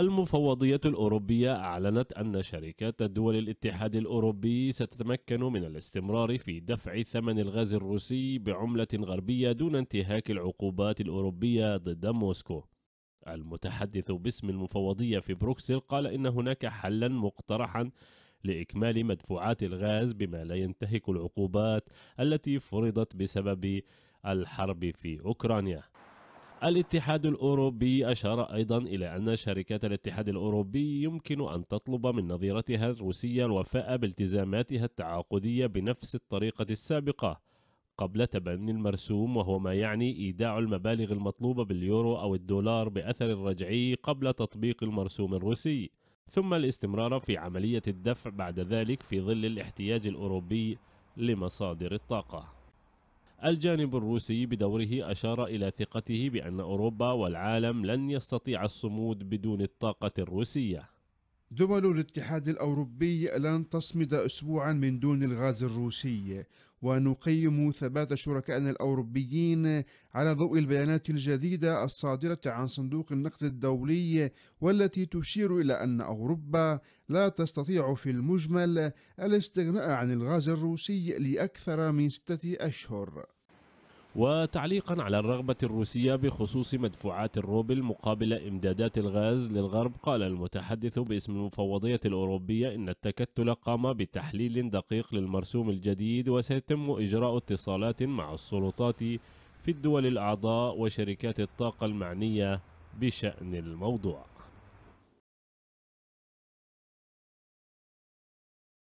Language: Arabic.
المفوضية الأوروبية أعلنت أن شركات دول الاتحاد الأوروبي ستتمكن من الاستمرار في دفع ثمن الغاز الروسي بعملة غربية دون انتهاك العقوبات الأوروبية ضد موسكو. المتحدث باسم المفوضية في بروكسل قال إن هناك حلا مقترحا لإكمال مدفوعات الغاز بما لا ينتهك العقوبات التي فرضت بسبب الحرب في أوكرانيا. الاتحاد الأوروبي أشار أيضا إلى أن شركات الاتحاد الأوروبي يمكن أن تطلب من نظيرتها الروسية الوفاء بالتزاماتها التعاقدية بنفس الطريقة السابقة قبل تبني المرسوم وهو ما يعني إيداع المبالغ المطلوبة باليورو أو الدولار بأثر رجعي قبل تطبيق المرسوم الروسي. ثم الاستمرار في عملية الدفع بعد ذلك في ظل الاحتياج الأوروبي لمصادر الطاقة. الجانب الروسي بدوره أشار إلى ثقته بأن أوروبا والعالم لن يستطيع الصمود بدون الطاقة الروسية. دول الاتحاد الأوروبي لن تصمد أسبوعا من دون الغاز الروسي ونقيم ثبات شركائنا الأوروبيين على ضوء البيانات الجديدة الصادرة عن صندوق النقد الدولي والتي تشير إلى أن أوروبا لا تستطيع في المجمل الاستغناء عن الغاز الروسي لأكثر من ستة أشهر. وتعليقا على الرغبة الروسية بخصوص مدفوعات الروبل مقابل إمدادات الغاز للغرب قال المتحدث باسم المفوضية الأوروبية إن التكتل قام بتحليل دقيق للمرسوم الجديد وسيتم إجراء اتصالات مع السلطات في الدول الأعضاء وشركات الطاقة المعنية بشأن الموضوع.